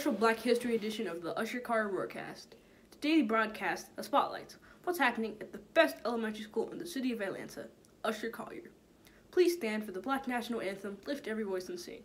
Special Black History edition of the Usher Collier broadcast. Today's broadcast a spotlight what's happening at the best elementary school in the city of Atlanta, Usher Collier. Please stand for the Black National Anthem, lift every voice and sing.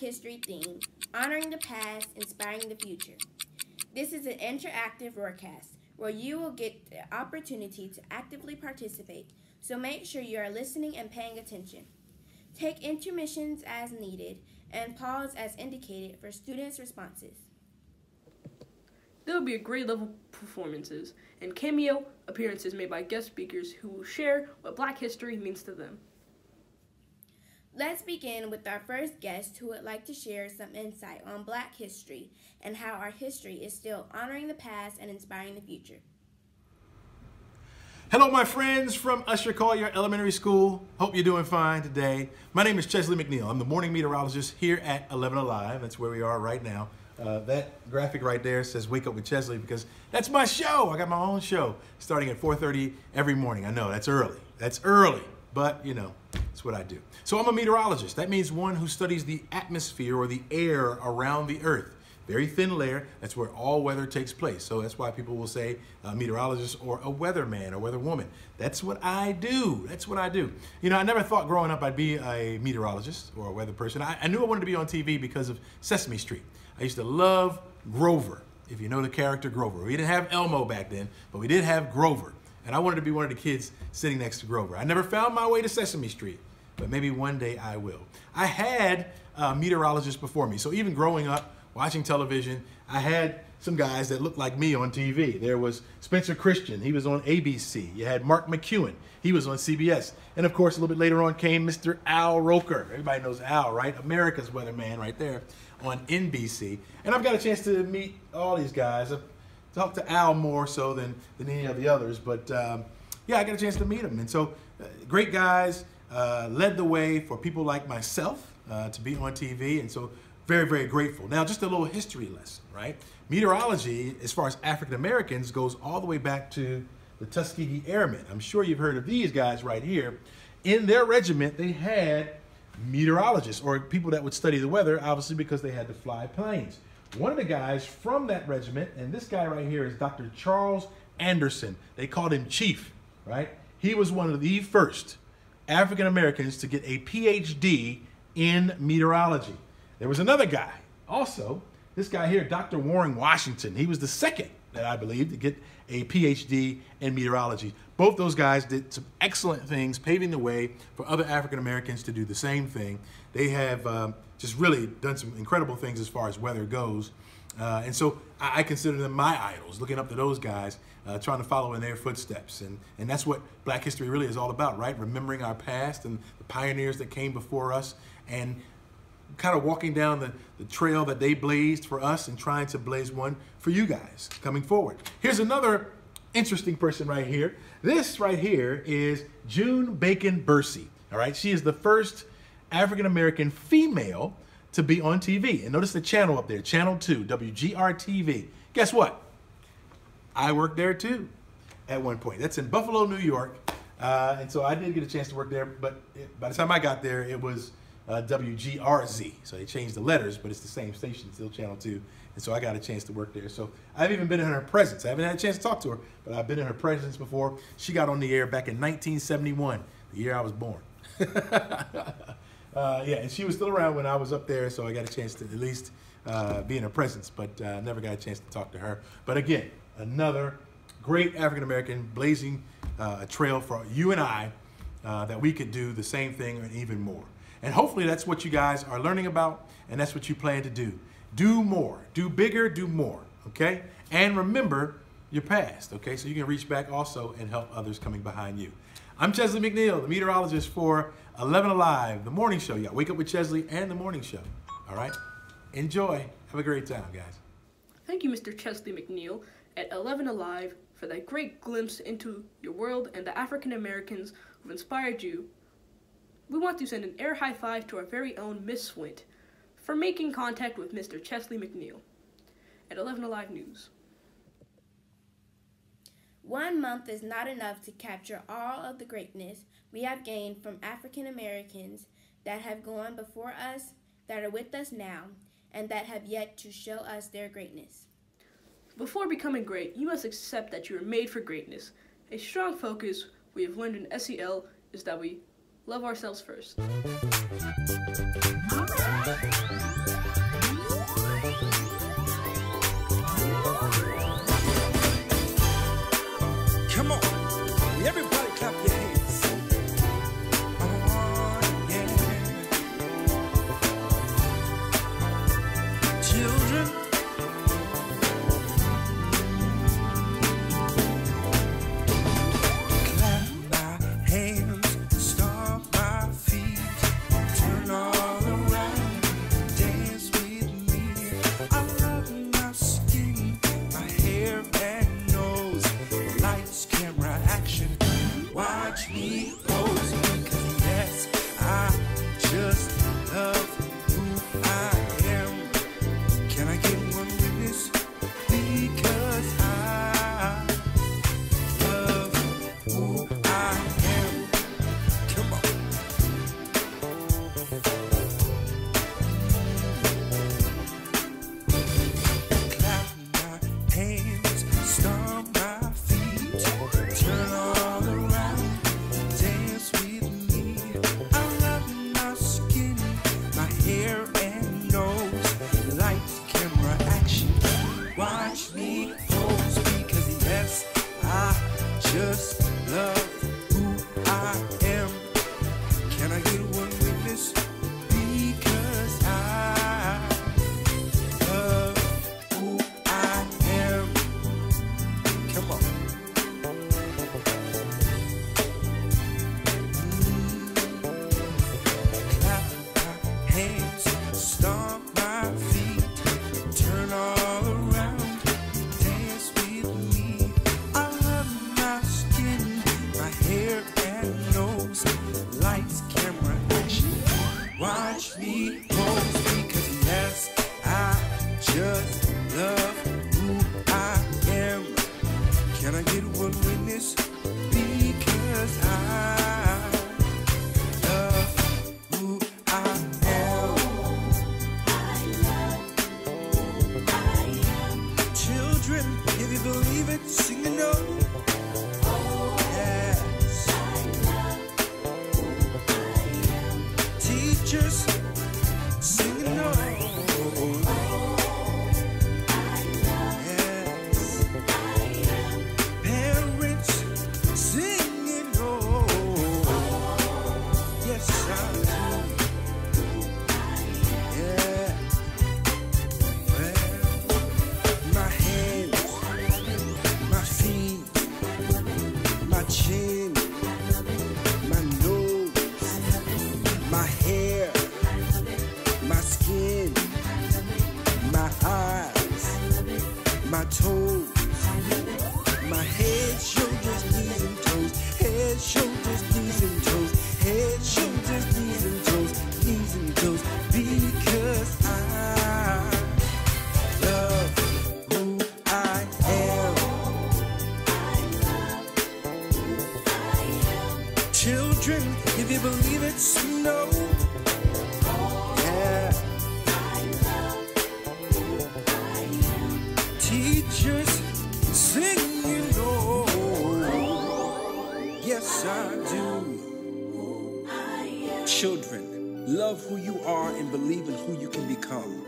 History theme, honoring the past, inspiring the future. This is an interactive broadcast where you will get the opportunity to actively participate, so make sure you are listening and paying attention. Take intermissions as needed and pause as indicated for students' responses. There will be a grade level performances and cameo appearances made by guest speakers who will share what Black history means to them. Let's begin with our first guest who would like to share some insight on Black history and how our history is still honoring the past and inspiring the future. Hello, my friends from Usher Collier Elementary School. Hope you're doing fine today. My name is Chesley McNeil. I'm the morning meteorologist here at 11 Alive. That's where we are right now. Uh, that graphic right there says "Wake Up with Chesley" because that's my show. I got my own show starting at 4:30 every morning. I know that's early. That's early, but you know, it's what I do. So I'm a meteorologist. That means one who studies the atmosphere or the air around the Earth very thin layer. That's where all weather takes place. So that's why people will say a meteorologist or a weatherman or weatherwoman. That's what I do. That's what I do. You know, I never thought growing up I'd be a meteorologist or a weather person. I, I knew I wanted to be on TV because of Sesame Street. I used to love Grover, if you know the character Grover. We didn't have Elmo back then, but we did have Grover. And I wanted to be one of the kids sitting next to Grover. I never found my way to Sesame Street, but maybe one day I will. I had uh, meteorologists before me. So even growing up, watching television, I had some guys that looked like me on TV. There was Spencer Christian, he was on ABC. You had Mark McEwen, he was on CBS. And of course, a little bit later on came Mr. Al Roker. Everybody knows Al, right? America's weatherman right there on NBC. And I've got a chance to meet all these guys. I've talked to Al more so than, than any of the others, but um, yeah, I got a chance to meet him. And so, uh, great guys uh, led the way for people like myself uh, to be on TV. And so, very, very grateful. Now, just a little history lesson, right? Meteorology, as far as African Americans, goes all the way back to the Tuskegee Airmen. I'm sure you've heard of these guys right here. In their regiment, they had meteorologists or people that would study the weather, obviously because they had to fly planes. One of the guys from that regiment, and this guy right here is Dr. Charles Anderson. They called him Chief, right? He was one of the first African Americans to get a PhD in meteorology. There was another guy also, this guy here, Dr. Warren Washington. He was the second that I believe to get a PhD in meteorology. Both those guys did some excellent things, paving the way for other African Americans to do the same thing. They have um, just really done some incredible things as far as weather goes. Uh, and so I, I consider them my idols, looking up to those guys, uh, trying to follow in their footsteps. And, and that's what Black history really is all about, right? Remembering our past and the pioneers that came before us and kind of walking down the, the trail that they blazed for us and trying to blaze one for you guys coming forward. Here's another interesting person right here. This right here is June Bacon Bercey. All right, she is the first African American female to be on TV. And notice the channel up there, Channel 2, WGR TV. Guess what? I worked there too at one point. That's in Buffalo, New York. Uh, and so I did get a chance to work there, but it, by the time I got there, it was uh, WGRZ. So they changed the letters, but it's the same station, still Channel 2. And so I got a chance to work there. So I've even been in her presence. I haven't had a chance to talk to her, but I've been in her presence before. She got on the air back in 1971, the year I was born. uh, yeah, and she was still around when I was up there, so I got a chance to at least uh, be in her presence, but uh, never got a chance to talk to her. But again, another great African American blazing uh, a trail for you and I uh, that we could do the same thing and even more. And hopefully that's what you guys are learning about, and that's what you plan to do. Do more, do bigger, do more, okay? And remember your past, okay? So you can reach back also and help others coming behind you. I'm Chesley McNeil, the meteorologist for 11 Alive, the morning show. Got Wake Up with Chesley and the morning show, all right? Enjoy. Have a great time, guys. Thank you, Mr. Chesley McNeil at 11 Alive for that great glimpse into your world and the African Americans who've inspired you. We want to send an air high five to our very own Miss Swint for making contact with Mr. Chesley McNeil at 11 Alive News. One month is not enough to capture all of the greatness we have gained from African Americans that have gone before us, that are with us now, and that have yet to show us their greatness. Before becoming great, you must accept that you are made for greatness. A strong focus we have learned in SEL is that we love ourselves first. And believe in who you can become.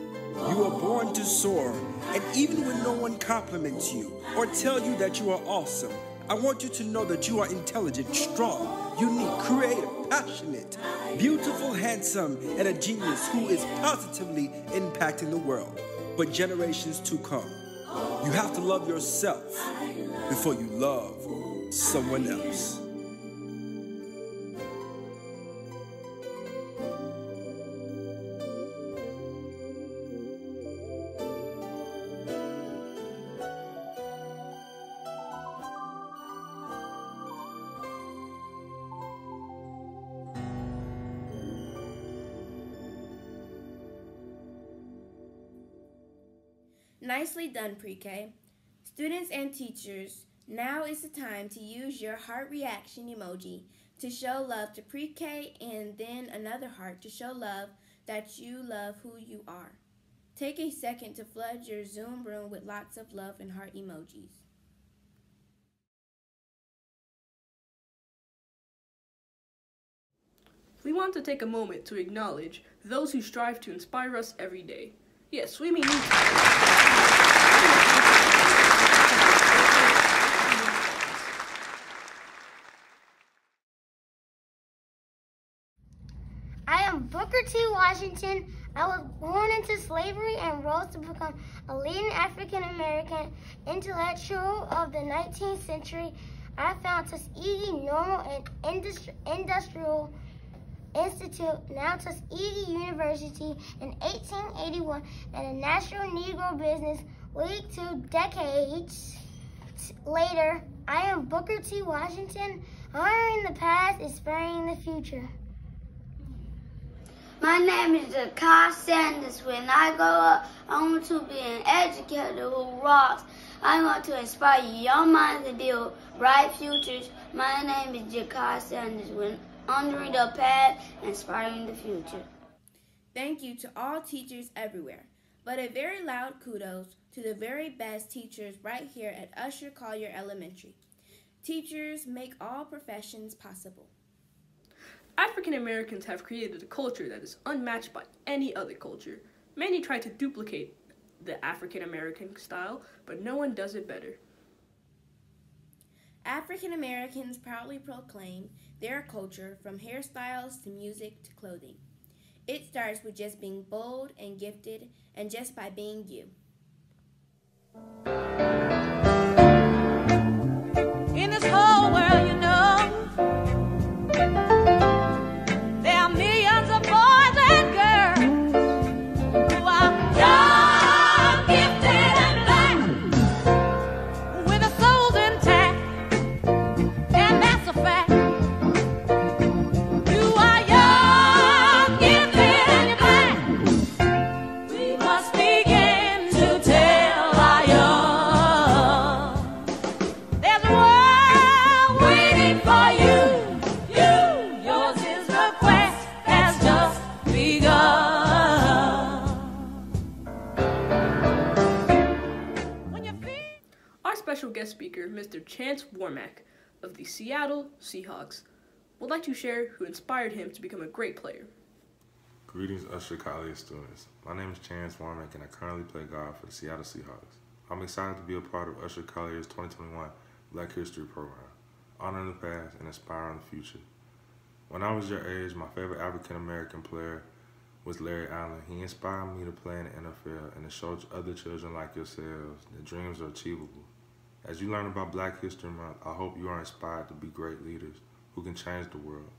You are born to soar, and even when no one compliments you or tell you that you are awesome, I want you to know that you are intelligent, strong, unique, creative, passionate, beautiful, handsome, and a genius who is positively impacting the world, but generations to come. You have to love yourself before you love someone else. Nicely done, pre-K. Students and teachers, now is the time to use your heart reaction emoji to show love to pre-K and then another heart to show love that you love who you are. Take a second to flood your Zoom room with lots of love and heart emojis. We want to take a moment to acknowledge those who strive to inspire us every day. Yes, we mean. I am Booker T. Washington. I was born into slavery and rose to become a leading African American intellectual of the 19th century. I found Tuskegee Normal and Industri- Industrial Institute, now Tuskegee University, in 1881, and a National Negro Business League two decades later. I am Booker T. Washington. Honoring the past, inspiring the future. My name is Jakai Sanders. When I grow up, I want to be an educator who rocks. I want to inspire young minds to build bright futures. My name is Jakai Sanders. When honoring the past, inspiring the future. Thank you to all teachers everywhere, but a very loud kudos to the very best teachers right here at Usher Collier Elementary. Teachers make all professions possible. African Americans have created a culture that is unmatched by any other culture. Many try to duplicate the African American style, but no one does it better. African Americans proudly proclaim their culture from hairstyles to music to clothing. It starts with just being bold and gifted and just by being you. Guest speaker, Mr. Chance Warmack of the Seattle Seahawks, would like to share who inspired him to become a great player. Greetings, Usher Collier students. My name is Chance Warmack, and I currently play golf for the Seattle Seahawks. I'm excited to be a part of Usher Collier's 2021 Black History Program, honoring the past and inspiring the future. When I was your age, my favorite African American player was Larry Allen. He inspired me to play in the NFL and to show other children like yourselves that dreams are achievable. As you learn about Black History Month, I hope you are inspired to be great leaders who can change the world.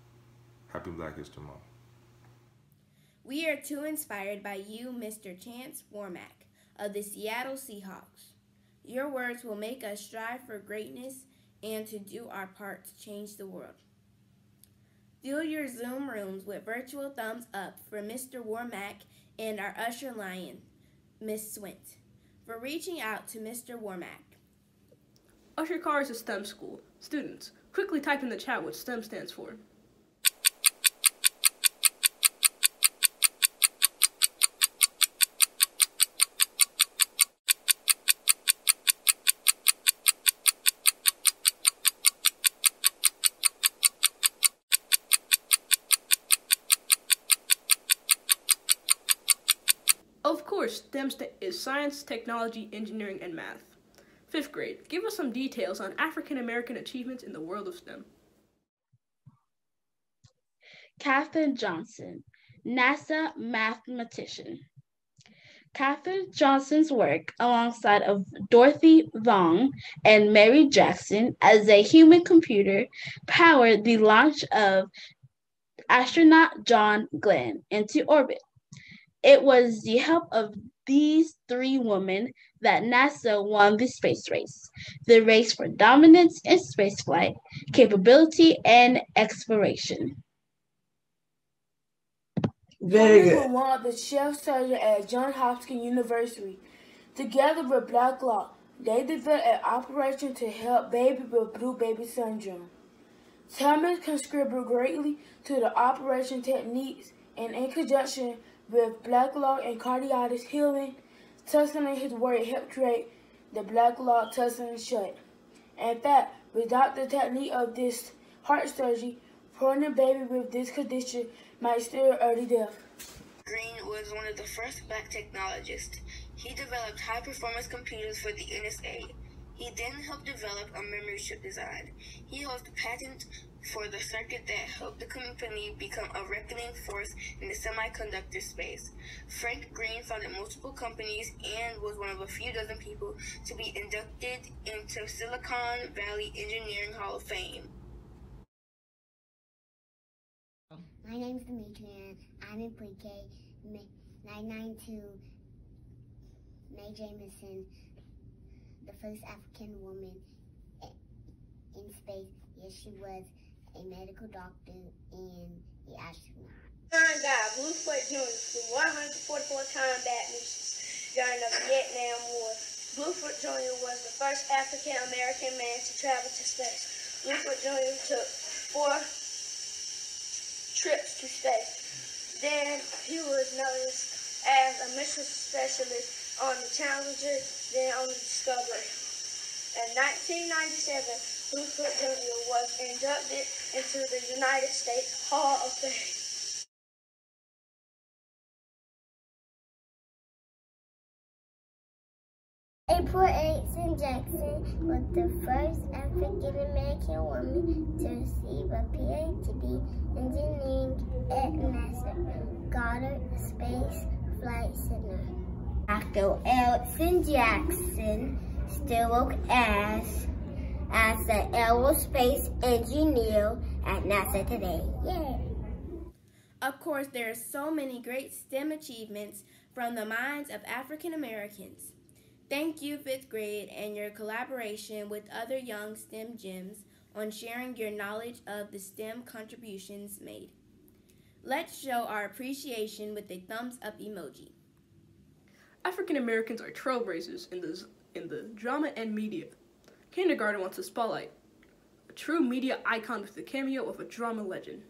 Happy Black History Month. We are too inspired by you, Mr. Chance Warmack of the Seattle Seahawks. Your words will make us strive for greatness and to do our part to change the world. Fill your Zoom rooms with virtual thumbs up for Mr. Warmack and our Usher Lion, Miss Swint, for reaching out to Mr. Warmack. Usher Collier is a STEM school. Students, quickly type in the chat what STEM stands for. Of course, STEM is science, technology, engineering, and math. Fifth grade, give us some details on African American achievements in the world of STEM. Katherine Johnson, NASA mathematician. Katherine Johnson's work alongside of Dorothy Vaughan and Mary Jackson as a human computer powered the launch of astronaut John Glenn into orbit. It was the help of these three women that NASA won the space race, the race for dominance in spaceflight, capability, and exploration. Very good. One of the chief surgeons at Johns Hopkins University. Together with Blalock, they developed an operation to help babies with blue baby syndrome. Thomas contributed greatly to the operation techniques and in conjunction with Black Blalock and carditis healing, Taussig and his work helped create the Black Blalock Taussig shunt. In fact, without the technique of this heart surgery, pregnant baby with this condition might still early death. Greene was one of the first black technologists. He developed high performance computers for the NSA. He then helped develop a memory chip design. He holds the patent for the circuit that helped the company become a reckoning force in the semiconductor space. Frank Greene founded multiple companies and was one of a few dozen people to be inducted into Silicon Valley Engineering Hall of Fame. My name's Demetrian. I'm in pre-K. 992. Mae Jemison, the first African woman in space. Yes, she was a medical doctor and an astronaut. Nine guy, Bluford Jr. flew 144 combat missions during the Vietnam War. Bluford Jr. was the first African American man to travel to space. Bluford Jr. took four trips to space. Then he was noticed as a mission specialist on the Challenger, then on the Discovery. In 1997, Bluford Jr. was inducted into the United States Hall of Fame. Aprille Ericsson Jackson was the first African American woman to receive a PhD in engineering at NASA Goddard Space Flight Center. After Ericsson Jackson still works as as an aerospace engineer at NASA today. Yay! Of course, there are so many great STEM achievements from the minds of African Americans. Thank you, fifth grade, and your collaboration with other young STEM gems on sharing your knowledge of the STEM contributions made. Let's show our appreciation with a thumbs up emoji. African Americans are trailblazers in the in the drama and media. Kindergarten wants a spotlight, a true media icon with the cameo of a drama legend.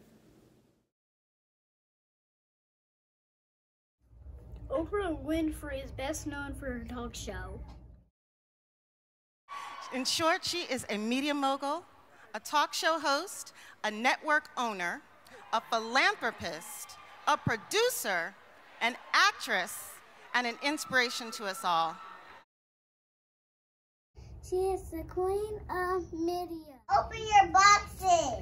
Oprah Winfrey is best known for her talk show. In short, she is a media mogul, a talk show host, a network owner, a philanthropist, a producer, an actress, and an inspiration to us all. She is the queen of media. Open your boxes.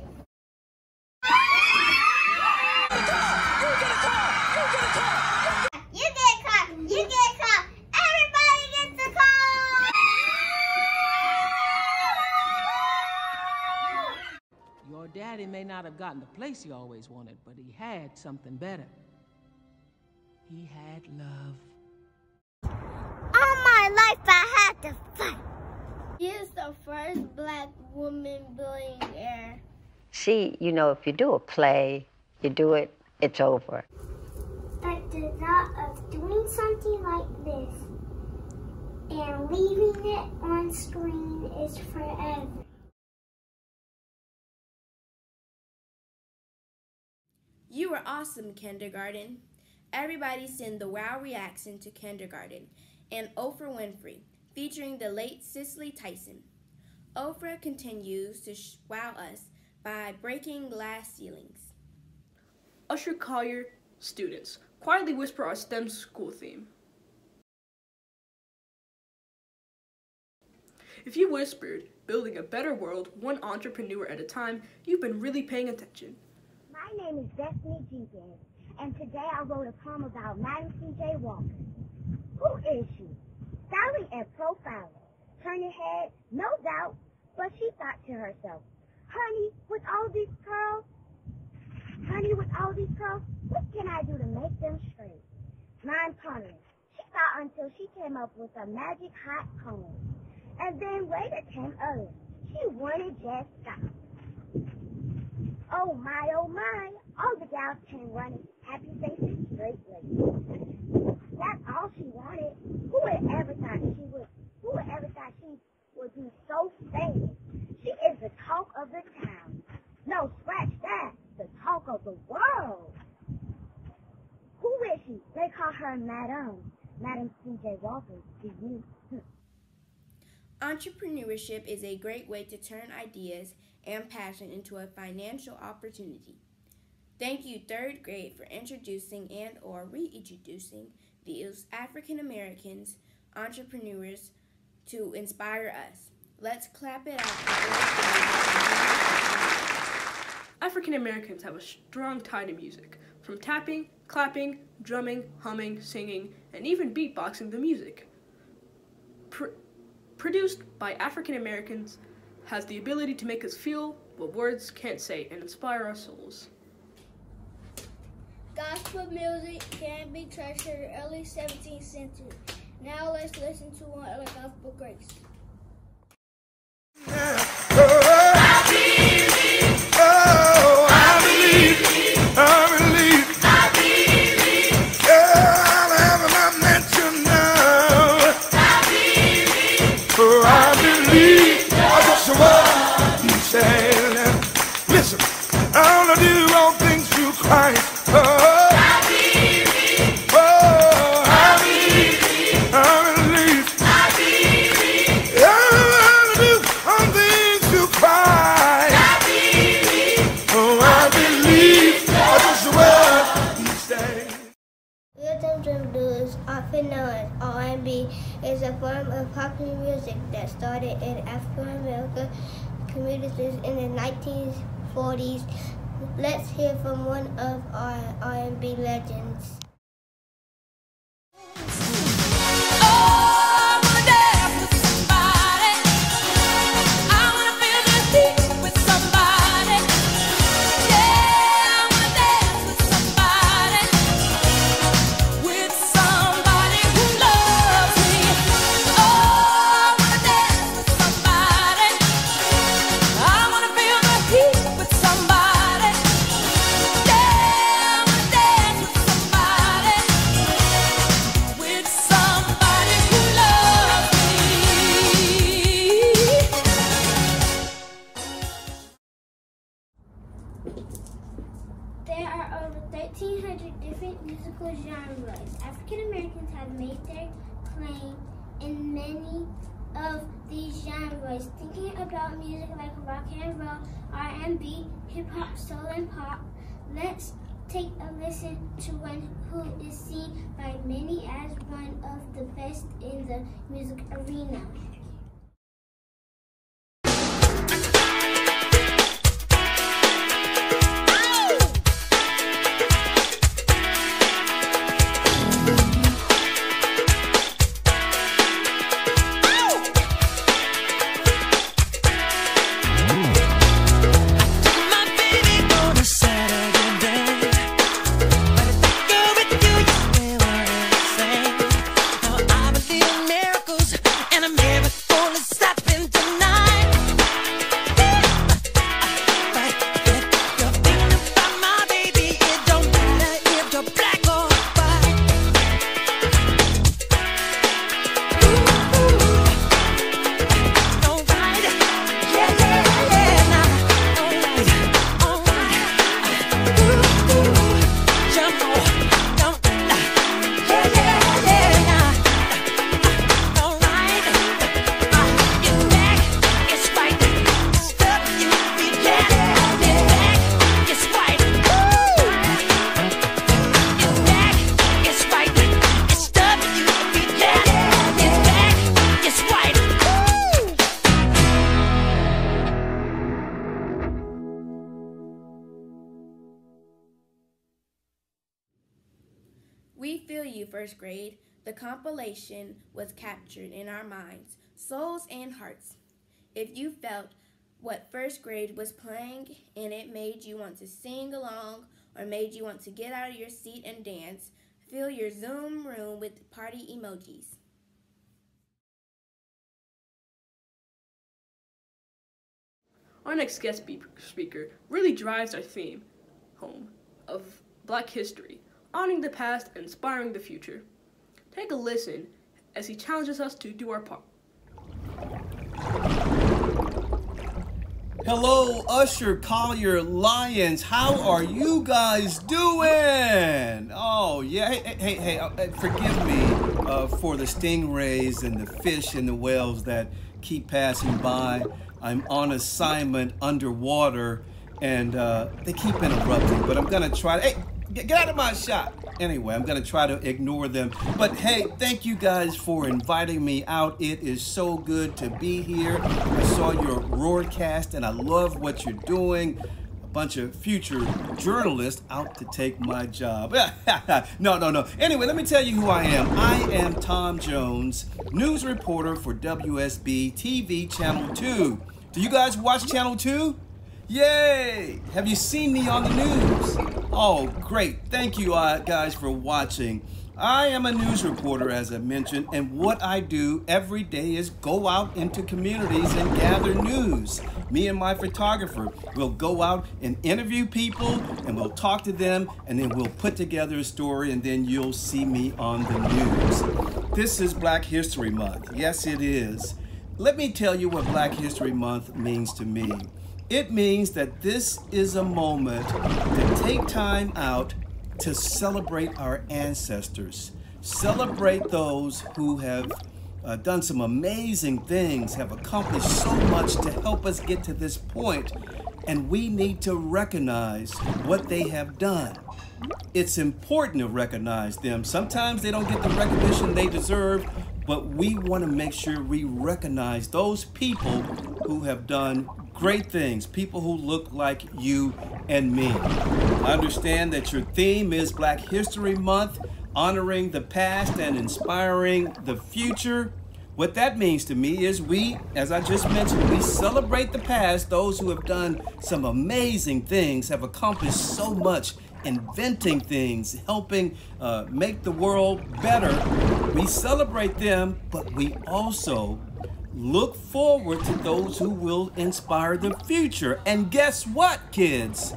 You get caught. You get caught. Everybody gets a call. Your daddy may not have gotten the place he always wanted, but he had something better. He had love. All my life I had to fight. She is the first black woman billionaire. See, you know, if you do a play, you do it, it's over. But the thought of doing something like this and leaving it on screen is forever. You were awesome, kindergarten. Everybody send the wow reaction to kindergarten and Oprah Winfrey, featuring the late Cicely Tyson. Oprah continues to wow us by breaking glass ceilings. Usher Collier students quietly whisper our STEM school theme. If you whispered, building a better world, one entrepreneur at a time, you've been really paying attention. My name is Destiny Jenkins, and today I wrote a poem about Madam C.J. Walker. Who is she? Styling and profiling. Turning head, no doubt, but she thought to herself, Honey, with all these curls, honey, with all these curls, what can I do to make them straight? Mind pondering. She thought until she came up with a magic hot comb. And then later came others. She wanted just stop. Oh my, oh my, all the gals came running, happy faces, straight laced. That's all she wanted. Who would ever thought she would, who would ever thought she would be so famous? She is the talk of the town. No, scratch that, the talk of the world. Who is she? They call her Madame. Madame C.J. Walker. Do you? Entrepreneurship is a great way to turn ideas and passion into a financial opportunity. Thank you, third grade, for introducing and or reintroducing African Americans entrepreneurs to inspire us. Let's clap it up. African Americans have a strong tie to music, from tapping, clapping, drumming, humming, singing, and even beatboxing the music. Pr- produced by African Americans, has the ability to make us feel what words can't say and inspire our souls. Gospel music can be treasured early 17th century. Now let's listen to one of the gospel grace. Oh, Blues, often known as R&B, is a form of popular music that started in African American communities in the 1940s. Let's hear from one of our R&B legends. To one who is seen by many as one of the best in the music arena. Minds, souls, and hearts. If you felt what first grade was playing and it made you want to sing along or made you want to get out of your seat and dance, fill your Zoom room with party emojis. Our next guest speaker really drives our theme home of Black history, honoring the past inspiring the future. Take a listen as he challenges us to do our part. Hello, Usher Collier Lions. How are you guys doing? Oh, yeah. Hey, hey, hey, uh, uh, forgive me uh, for the stingrays and the fish and the whales that keep passing by. I'm on assignment underwater and uh, they keep interrupting, but I'm gonna try. Hey, get out of my shot. Anyway, I'm gonna try to ignore them. But hey, thank you guys for inviting me out. It is so good to be here. I saw your broadcast and I love what you're doing. A bunch of future journalists out to take my job. no, no, no. Anyway, let me tell you who I am. I am Tom Jones, news reporter for WSB TV Channel 2. Do you guys watch Channel 2? Yay! Have you seen me on the news? Oh, great. Thank you uh, guys for watching. I am a news reporter, as I mentioned, and what I do every day is go out into communities and gather news. Me and my photographer will go out and interview people, and we'll talk to them, and then we'll put together a story, and then you'll see me on the news. This is Black History Month. Yes, it is. Let me tell you what Black History Month means to me. It means that this is a moment to take time out to celebrate our ancestors, celebrate those who have uh, done some amazing things, have accomplished so much to help us get to this point, and we need to recognize what they have done. It's important to recognize them. Sometimes they don't get the recognition they deserve, but we want to make sure we recognize those people who have done great things, people who look like you and me. I understand that your theme is Black History Month, honoring the past and inspiring the future. What that means to me is we, as I just mentioned, we celebrate the past, those who have done some amazing things, have accomplished so much, inventing things, helping uh, make the world better. We celebrate them, but we also look forward to those who will inspire the future. And guess what, kids?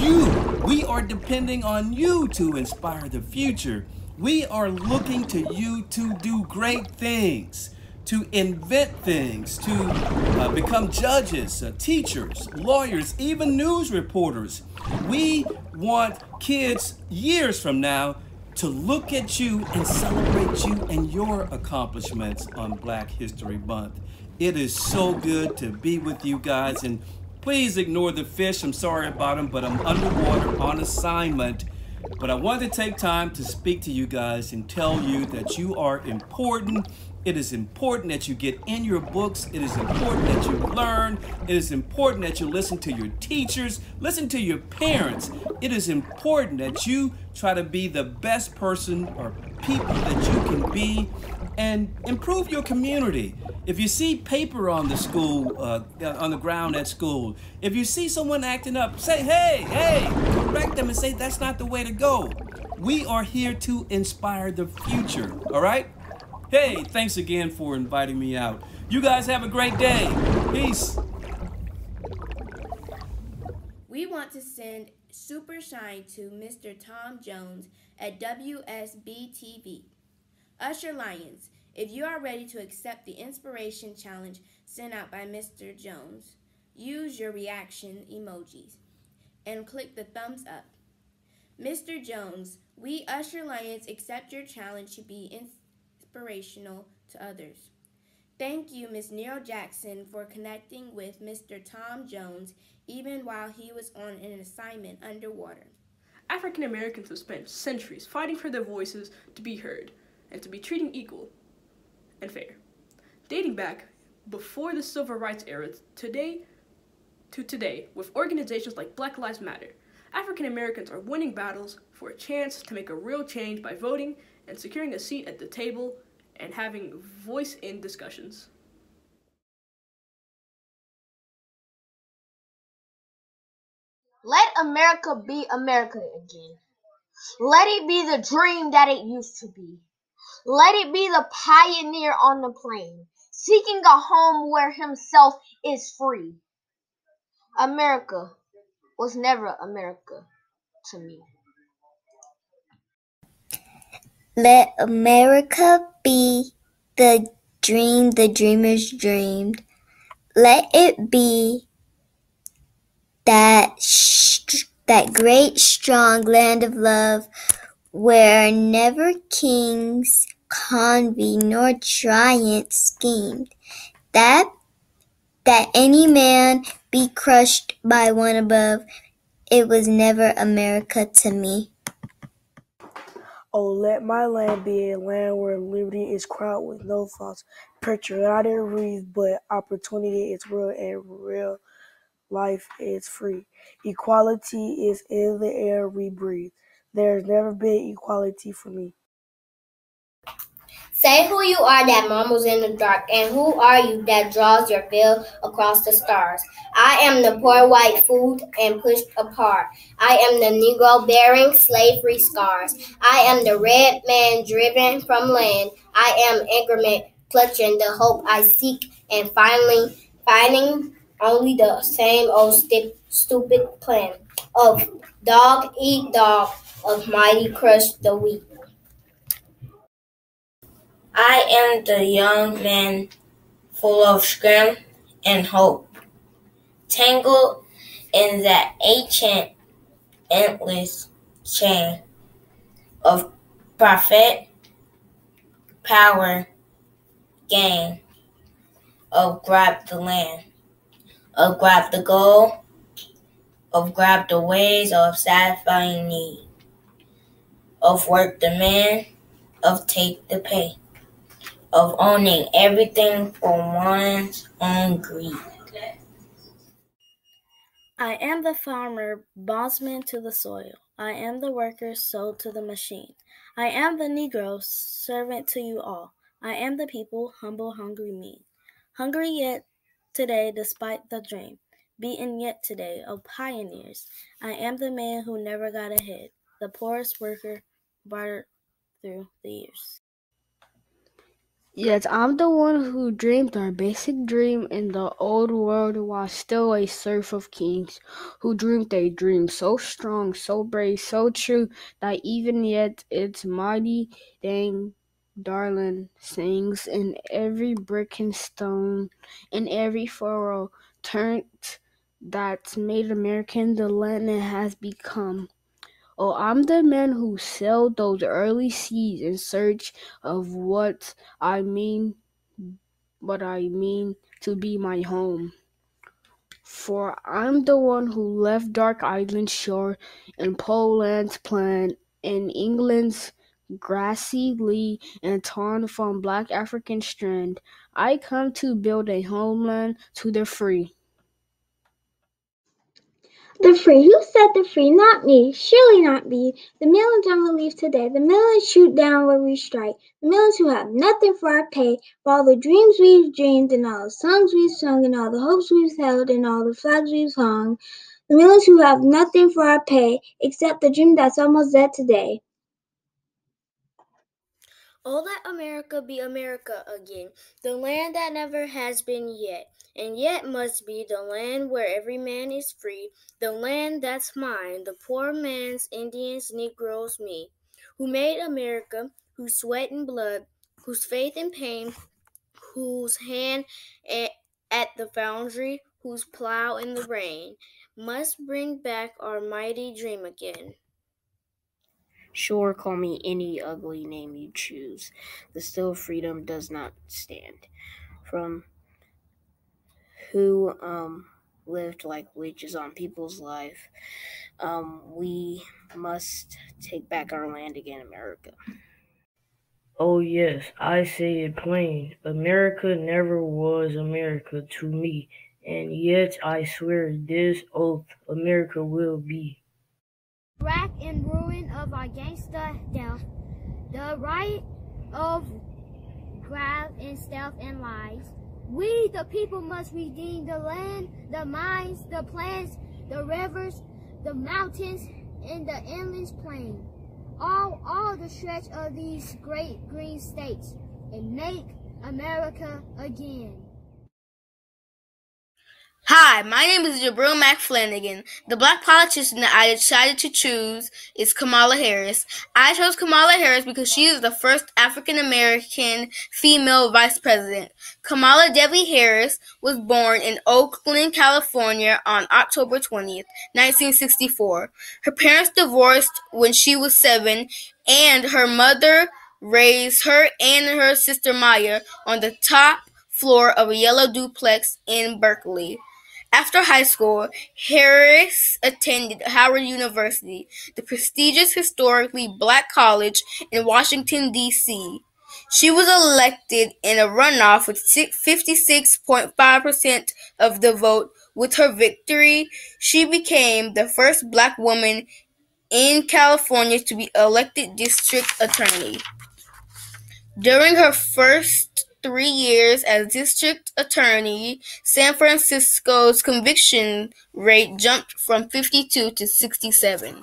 You, we are depending on you to inspire the future. We are looking to you to do great things, to invent things, to uh, become judges, uh, teachers, lawyers, even news reporters. We want kids years from now to look at you and celebrate you and your accomplishments on Black History Month. It is so good to be with you guys and please ignore the fish. I'm sorry about them, but I'm underwater on assignment. But I wanted to take time to speak to you guys and tell you that you are important it is important that you get in your books. It is important that you learn. It is important that you listen to your teachers, listen to your parents. It is important that you try to be the best person or people that you can be and improve your community. If you see paper on the school, uh, on the ground at school, if you see someone acting up, say, hey, hey, correct them and say that's not the way to go. We are here to inspire the future, all right? Hey, thanks again for inviting me out. You guys have a great day. Peace. We want to send super shine to Mr. Tom Jones at WSBTV. Usher Lions, if you are ready to accept the inspiration challenge sent out by Mr. Jones, use your reaction emojis and click the thumbs up. Mr. Jones, we Usher Lions accept your challenge to be inspired inspirational to others. Thank you, Ms. Nero-Jackson, for connecting with Mr. Tom Jones even while he was on an assignment underwater. African Americans have spent centuries fighting for their voices to be heard and to be treated equal and fair. Dating back before the civil rights era today to today with organizations like Black Lives Matter, African Americans are winning battles for a chance to make a real change by voting and securing a seat at the table and having voice in discussions. Let America be America again. Let it be the dream that it used to be. Let it be the pioneer on the plain, seeking a home where himself is free. America was never America to me. Let America be the dream the dreamers dreamed. Let it be that that great strong land of love where never kings convey nor giants schemed. That that any man be crushed by one above. It was never america to me Oh, let my land be a land where liberty is crowned with no false patriotic wreath, but opportunity is real and real life is free. Equality is in the air we breathe. There has never been equality for me. Say who you are that mumbles in the dark, and who are you that draws your veil across the stars? I am the poor white food and pushed apart. I am the Negro bearing slavery scars. I am the red man driven from land. I am increment clutching the hope I seek, and finally finding only the same old sti- stupid plan of dog eat dog, of mighty crush the weak. I am the young man full of scrim and hope, tangled in that ancient, endless chain of profit, power, gain, of grab the land, of grab the goal, of grab the ways of satisfying need, of work the man, of take the pay of owning everything for one's own greed. I am the farmer, bondsman to the soil. I am the worker, sold to the machine. I am the Negro, servant to you all. I am the people, humble, hungry, mean. Hungry yet today, despite the dream. Beaten yet today, of pioneers. I am the man who never got ahead, the poorest worker, bartered through the years. Yet I'm the one who dreamed our basic dream in the old world while still a serf of kings, who dreamed a dream so strong, so brave, so true that even yet its mighty dang darling sings in every brick and stone, in every furrow turned that's made American the land it has become. Oh, I'm the man who sailed those early seas in search of what I mean what I mean to be my home. For I'm the one who left Dark Island shore and Poland's plan and England's grassy lee and torn from black African strand. I come to build a homeland to the free. The free. Who said the free? Not me. Surely not me. The millions on the leave today. The millions shoot down where we strike. The millions who have nothing for our pay. For all the dreams we've dreamed and all the songs we've sung and all the hopes we've held and all the flags we've hung. The millions who have nothing for our pay except the dream that's almost dead today. Oh, let America be America again, the land that never has been yet, and yet must be the land where every man is free, the land that's mine, the poor man's, Indians, Negroes, me, who made America, whose sweat and blood, whose faith and pain, whose hand at, at the foundry, whose plow in the rain, must bring back our mighty dream again. Sure, call me any ugly name you choose. The still freedom does not stand. From who um, lived like leeches on people's life, um, we must take back our land again, America. Oh, yes, I say it plain. America never was America to me, and yet I swear this oath America will be. Wrack and ruin of our gangster death, the right of grab and stealth and lies. We, the people, must redeem the land, the mines, the plants, the rivers, the mountains, and the endless plain. All, all the stretch of these great green states, and make America again. Hi, my name is Jabril Mac Flanagan. The black politician that I decided to choose is Kamala Harris. I chose Kamala Harris because she is the first African American female vice president. Kamala Devi Harris was born in Oakland, California on October 20th, 1964. Her parents divorced when she was seven, and her mother raised her and her sister Maya on the top floor of a yellow duplex in Berkeley. After high school, Harris attended Howard University, the prestigious historically black college in Washington, D.C. She was elected in a runoff with 56.5% of the vote. With her victory, she became the first black woman in California to be elected district attorney. During her first three years as district attorney, San Francisco's conviction rate jumped from 52 to 67.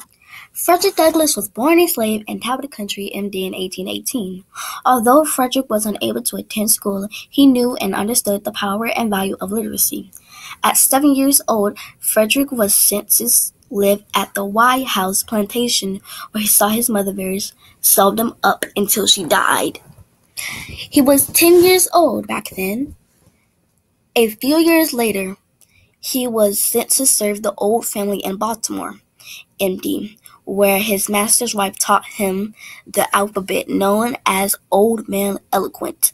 Frederick Douglass was born a slave in Talbot County, MD in 1818. Although Frederick was unable to attend school, he knew and understood the power and value of literacy. At seven years old, Frederick was sent to live at the Wye House plantation, where he saw his mother very seldom up until she died. He was 10 years old back then. A few years later, he was sent to serve the Auld family in Baltimore, MD, where his master's wife taught him the alphabet known as Old Man Eloquent.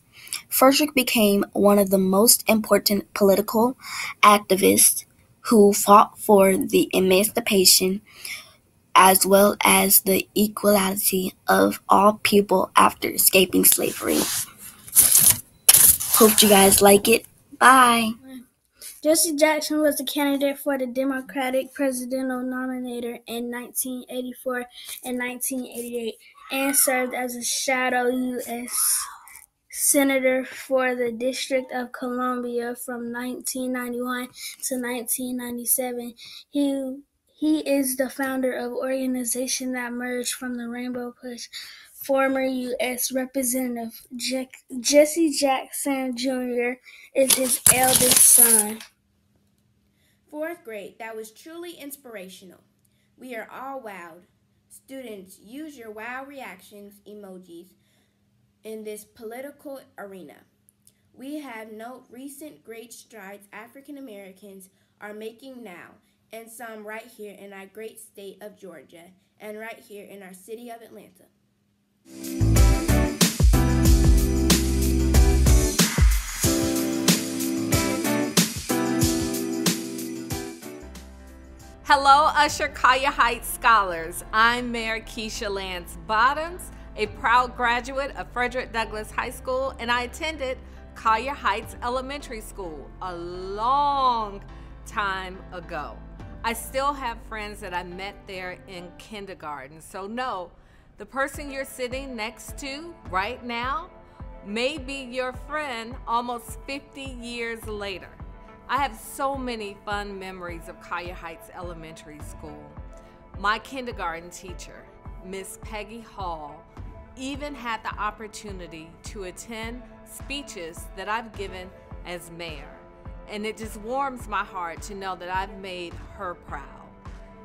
Frederick became one of the most important political activists who fought for the emancipation as well as the equality of all people after escaping slavery. Hope you guys like it. Bye. Jesse Jackson was a candidate for the Democratic presidential nominator in 1984 and 1988 and served as a shadow U.S. Senator for the District of Columbia from 1991 to 1997. He he is the founder of organization that merged from the Rainbow Push. Former U.S. Representative Jesse Jackson Jr. is his eldest son. Fourth grade, that was truly inspirational. We are all wowed. Students, use your wow reactions emojis in this political arena. We have note recent great strides African Americans are making now, and some right here in our great state of Georgia, and right here in our city of Atlanta. Hello, Usher Collier Heights scholars. I'm Mayor Keisha Lance Bottoms, a proud graduate of Frederick Douglass High School, and I attended Collier Heights Elementary School a long time ago. I still have friends that I met there in kindergarten. So, no, the person you're sitting next to right now may be your friend almost 50 years later. I have so many fun memories of Collier Heights Elementary School. My kindergarten teacher, Miss Peggy Hall, even had the opportunity to attend speeches that I've given as mayor. And it just warms my heart to know that I've made her proud.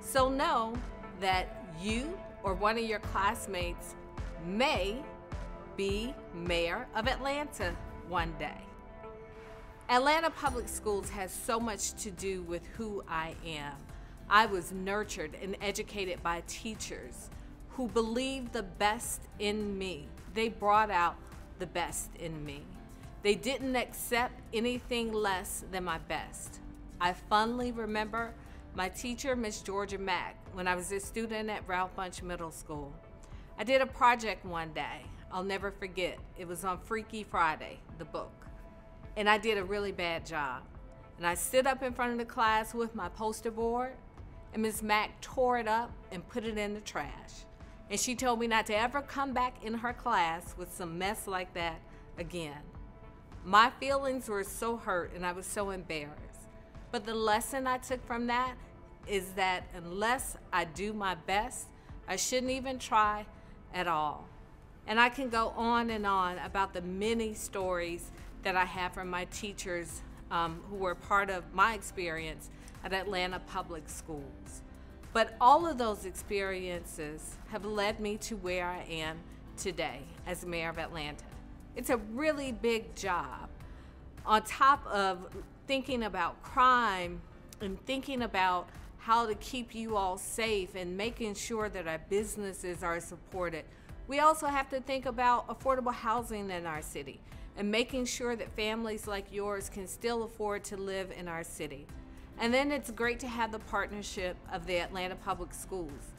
So know that you or one of your classmates may be mayor of Atlanta one day. Atlanta Public Schools has so much to do with who I am. I was nurtured and educated by teachers who believed the best in me. They brought out the best in me. They didn't accept anything less than my best. I fondly remember my teacher, Miss Georgia Mack, when I was a student at Ralph Bunche Middle School. I did a project one day. I'll never forget. It was on Freaky Friday, the book. And I did a really bad job. And I stood up in front of the class with my poster board and Ms. Mack tore it up and put it in the trash. And she told me not to ever come back in her class with some mess like that again. My feelings were so hurt and I was so embarrassed. But the lesson I took from that is that unless I do my best, I shouldn't even try at all. And I can go on and on about the many stories that I have from my teachers um, who were part of my experience at Atlanta Public Schools. But all of those experiences have led me to where I am today as mayor of Atlanta. It's a really big job. On top of thinking about crime and thinking about how to keep you all safe and making sure that our businesses are supported, we also have to think about affordable housing in our city and making sure that families like yours can still afford to live in our city. And then it's great to have the partnership of the Atlanta Public Schools,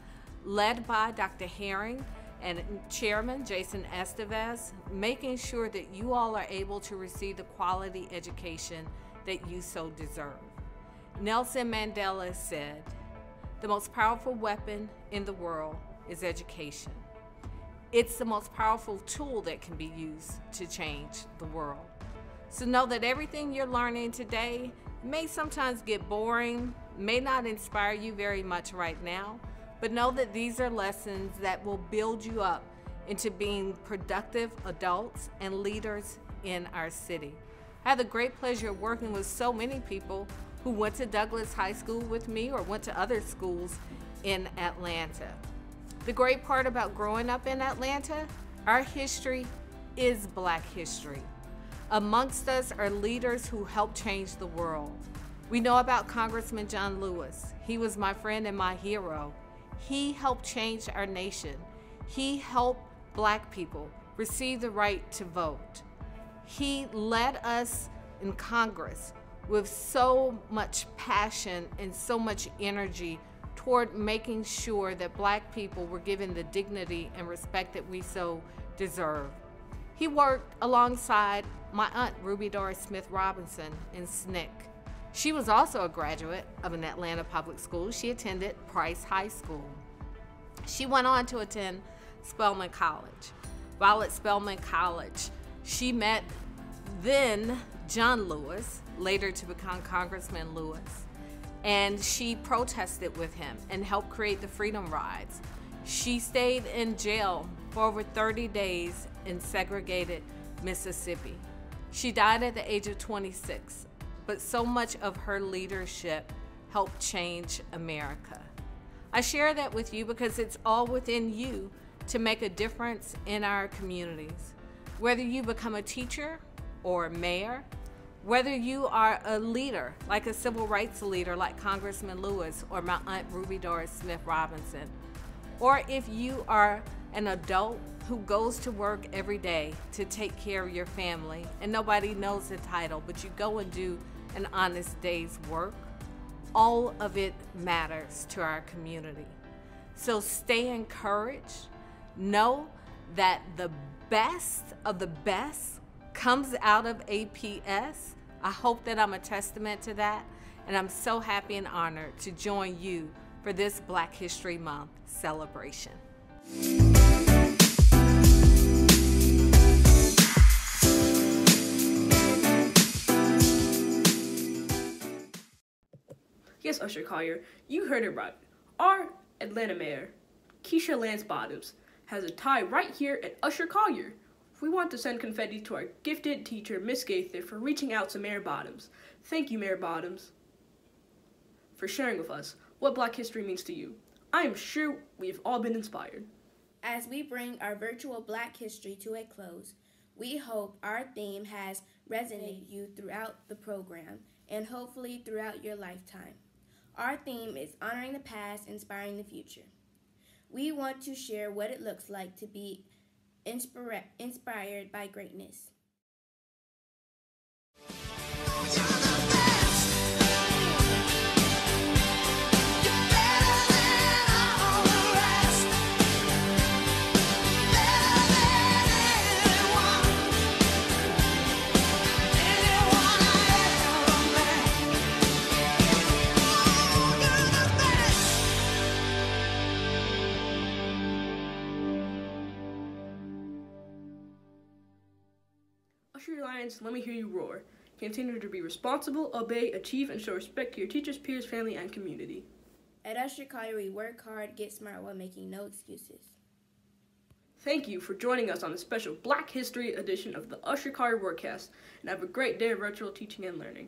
led by Dr. Herring and Chairman Jason Esteves, making sure that you all are able to receive the quality education that you so deserve. Nelson Mandela said, the most powerful weapon in the world is education. It's the most powerful tool that can be used to change the world. So know that everything you're learning today may sometimes get boring, may not inspire you very much right now, but know that these are lessons that will build you up into being productive adults and leaders in our city. I had the great pleasure of working with so many people who went to Douglass High School with me or went to other schools in Atlanta. The great part about growing up in Atlanta, our history is black history. Amongst us are leaders who helped change the world. We know about Congressman John Lewis. He was my friend and my hero. He helped change our nation. He helped black people receive the right to vote. He led us in Congress with so much passion and so much energy toward making sure that black people were given the dignity and respect that we so deserve. He worked alongside my aunt, Ruby Doris Smith Robinson, in SNCC. She was also a graduate of an Atlanta public school. She attended Price High School. She went on to attend Spelman College. While at Spelman College, she met then John Lewis, later to become Congressman Lewis, and she protested with him and helped create the Freedom Rides. She stayed in jail for over 30 days in segregated Mississippi. She died at the age of 26, but so much of her leadership helped change America. I share that with you because it's all within you to make a difference in our communities. Whether you become a teacher or a mayor, whether you are a leader, like a civil rights leader like Congressman Lewis or my Aunt Ruby Doris Smith Robinson, or if you are an adult who goes to work every day to take care of your family and nobody knows the title, but you go and do an honest day's work, all of it matters to our community. So stay encouraged. Know that the best of the best comes out of APS. I hope that I'm a testament to that. And I'm so happy and honored to join you for this Black History Month celebration. Yes, Usher Collier, you heard it right. Our Atlanta Mayor, Keisha Lance Bottoms, has a tie right here at Usher Collier. We want to send confetti to our gifted teacher, Miss Gaither, for reaching out to Mayor Bottoms. Thank you, Mayor Bottoms, for sharing with us what Black history means to you. I am sure we've all been inspired. As we bring our virtual Black History to a close, we hope our theme has resonated you throughout the program and hopefully throughout your lifetime. Our theme is honoring the past, inspiring the future. We want to share what it looks like to be inspired by greatness. Let me hear you roar. Continue to be responsible, obey, achieve, and show respect to your teachers, peers, family, and community. At Usher Collier, we work hard, get smart while making no excuses. Thank you for joining us on the special Black History edition of the Usher Collier RoarCast, and have a great day of virtual teaching and learning.